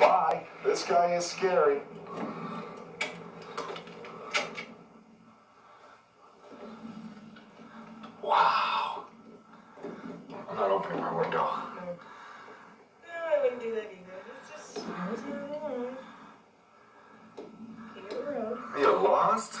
Bye. This guy is scary. Wow. I'm not opening my window. No, I wouldn't do that either. It's just. King of the road. You lost?